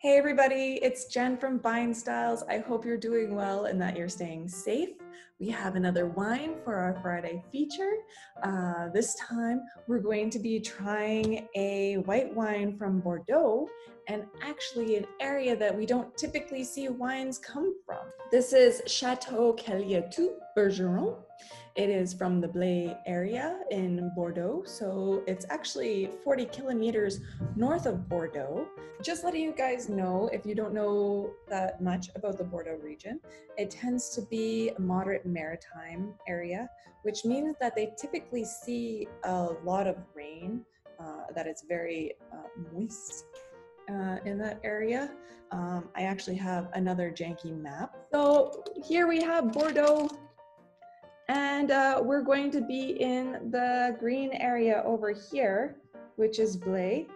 Hey everybody, it's Jen from Vine Styles. I hope you're doing well and that you're staying safe. We have another wine for our Friday feature. Uh, this time we're going to be trying a white wine from Bordeaux and actually an area that we don't typically see wines come from. This is Chateau Cailleteau Bergeron. It is from the Blaye area in Bordeaux, so it's actually 40 kilometers north of Bordeaux. Just letting you guys know, if you don't know that much about the Bordeaux region, it tends to be a maritime area, which means that they typically see a lot of rain, uh, that it's very uh, moist. Uh, in that area. Um, I actually have another janky map. So here we have Bordeaux and uh, we're going to be in the green area over here, which is Blaye.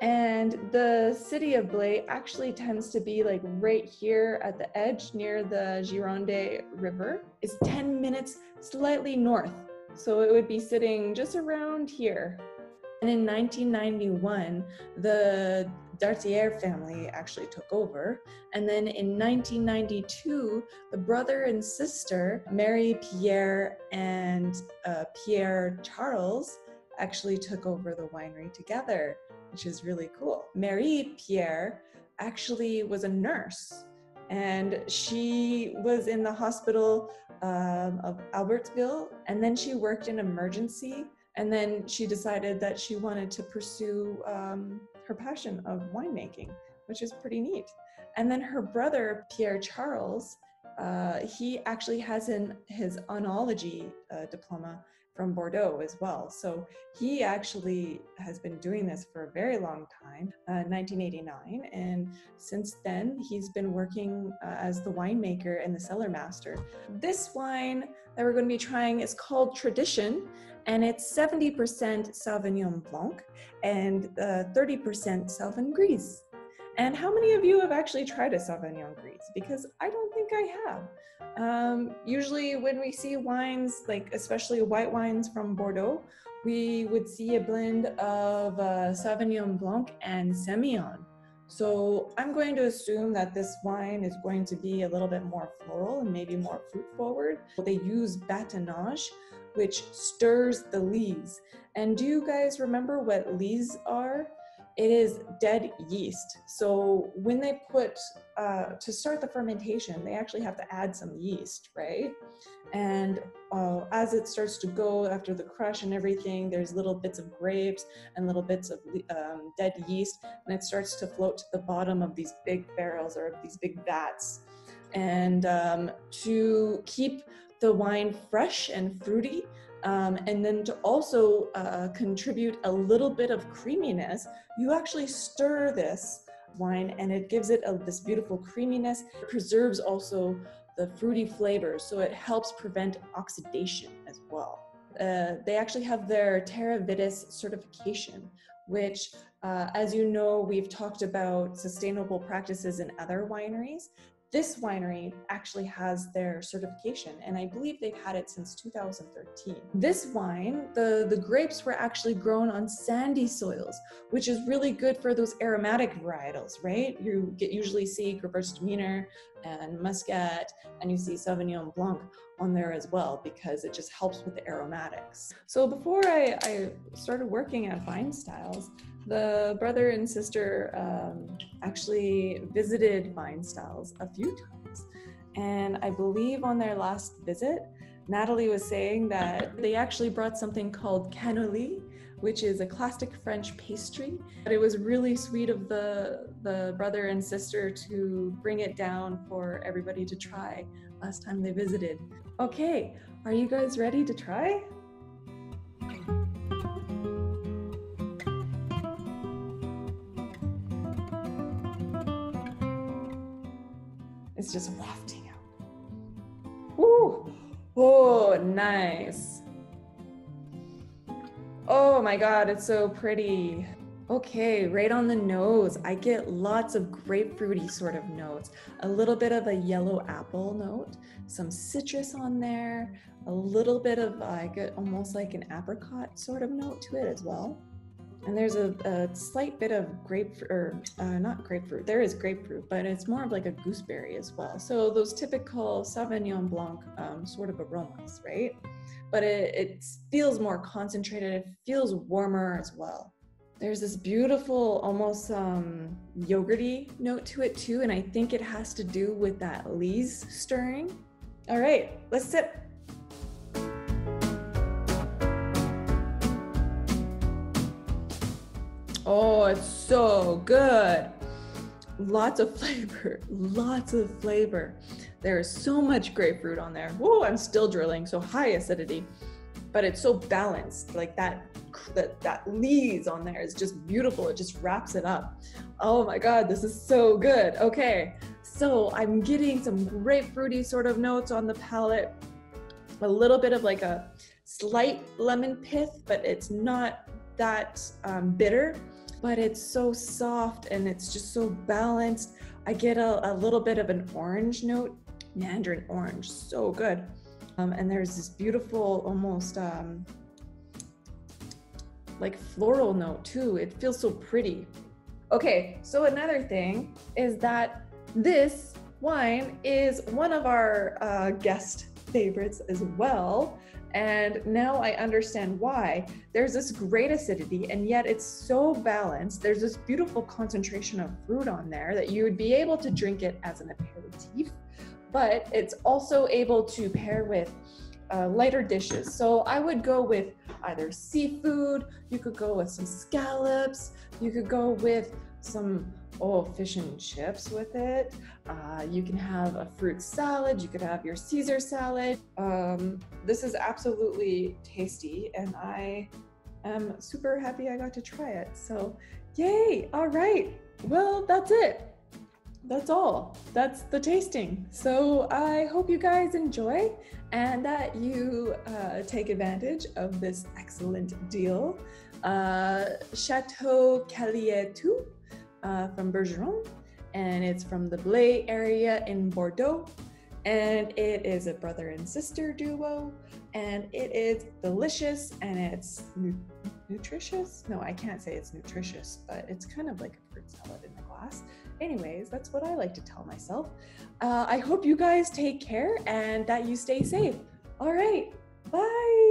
And the city of Blaye actually tends to be like right here at the edge near the Gironde River. It's 10 minutes slightly north. So it would be sitting just around here. And in 1991, the Dartier family actually took over. And then in 1992, the brother and sister, Marie Pierre and uh, Pierre Charles, actually took over the winery together, which is really cool. Marie Pierre actually was a nurse and she was in the hospital um, of Albertville and then she worked in emergency and then she decided that she wanted to pursue um, her passion of winemaking, which is pretty neat. And then her brother, Pierre Charles, uh, he actually has in his oenology uh, diploma from Bordeaux as well. So he actually has been doing this for a very long time, uh, 1989. And since then, he's been working uh, as the winemaker and the cellar master. This wine that we're going to be trying is called Tradition and it's 70% Sauvignon Blanc and 30% uh, Sauvignon Gris. And how many of you have actually tried a Sauvignon Gris? Because I don't think I have. Um, usually, when we see wines, like especially white wines from Bordeaux, we would see a blend of uh, Sauvignon Blanc and Semillon. So I'm going to assume that this wine is going to be a little bit more floral and maybe more fruit forward. They use batonnage, which stirs the lees. And do you guys remember what lees are? It is dead yeast. So when they put, uh, to start the fermentation, they actually have to add some yeast, right? And uh, as it starts to go after the crush and everything, there's little bits of grapes and little bits of um, dead yeast, and it starts to float to the bottom of these big barrels or these big vats. And um, to keep the wine fresh and fruity, um, and then to also uh, contribute a little bit of creaminess, you actually stir this wine and it gives it a, this beautiful creaminess. It preserves also the fruity flavors, so it helps prevent oxidation as well. Uh, they actually have their Terra Vitis certification, which, uh, as you know, we've talked about sustainable practices in other wineries. This winery actually has their certification, and I believe they've had it since 2013. This wine, the, the grapes were actually grown on sandy soils, which is really good for those aromatic varietals, right? You get usually see Gewürztraminer and Muscat, and you see Sauvignon Blanc on there as well because it just helps with the aromatics. So before I, I started working at Vine Styles, the brother and sister um, actually visited Vine Styles a few times. And I believe on their last visit, Natalie was saying that they actually brought something called canelé, which is a classic French pastry. But it was really sweet of the, the brother and sister to bring it down for everybody to try last time they visited. Okay, are you guys ready to try? It's just wafting out. Ooh, oh, nice. Oh my God, it's so pretty. Okay, right on the nose, I get lots of grapefruity sort of notes, a little bit of a yellow apple note, some citrus on there, a little bit of I get almost like an apricot sort of note to it as well. And there's a, a slight bit of grapefruit, or uh, not grapefruit, there is grapefruit, but it's more of like a gooseberry as well. So those typical Sauvignon Blanc um, sort of aromas, right? But it, it feels more concentrated, it feels warmer as well. There's this beautiful, almost um, yogurty note to it too, and I think it has to do with that lees stirring. All right, let's sip. Oh, it's so good. Lots of flavor, lots of flavor. There is so much grapefruit on there. Whoa, I'm still drilling, so high acidity, but it's so balanced. Like that, that, that lees on there is just beautiful. It just wraps it up. Oh my God, this is so good. Okay, so I'm getting some grapefruity sort of notes on the palate, a little bit of like a slight lemon pith, but it's not that um, bitter but it's so soft and it's just so balanced. I get a, a little bit of an orange note, mandarin orange, so good. Um, and there's this beautiful, almost um, like floral note too. It feels so pretty. Okay, so another thing is that this wine is one of our uh, guest favorites as well. And now I understand why. There's this great acidity, and yet it's so balanced. There's this beautiful concentration of fruit on there that you would be able to drink it as an aperitif, but it's also able to pair with uh, lighter dishes. So I would go with either seafood, you could go with some scallops, you could go with some oh fish and chips with it. Uh, you can have a fruit salad. You could have your Caesar salad. Um, this is absolutely tasty, and I am super happy I got to try it. So, yay! All right. Well, that's it. That's all. That's the tasting. So I hope you guys enjoy and that you uh, take advantage of this excellent deal. Uh, Chateau Cailleteau uh, from Bergeron, and it's from the Blaye area in Bordeaux. And it is a brother and sister duo, and it is delicious and it's nutritious. No, I can't say it's nutritious, but it's kind of like a fruit salad in a glass. Anyways, that's what I like to tell myself. Uh, I hope you guys take care and that you stay safe. All right, bye.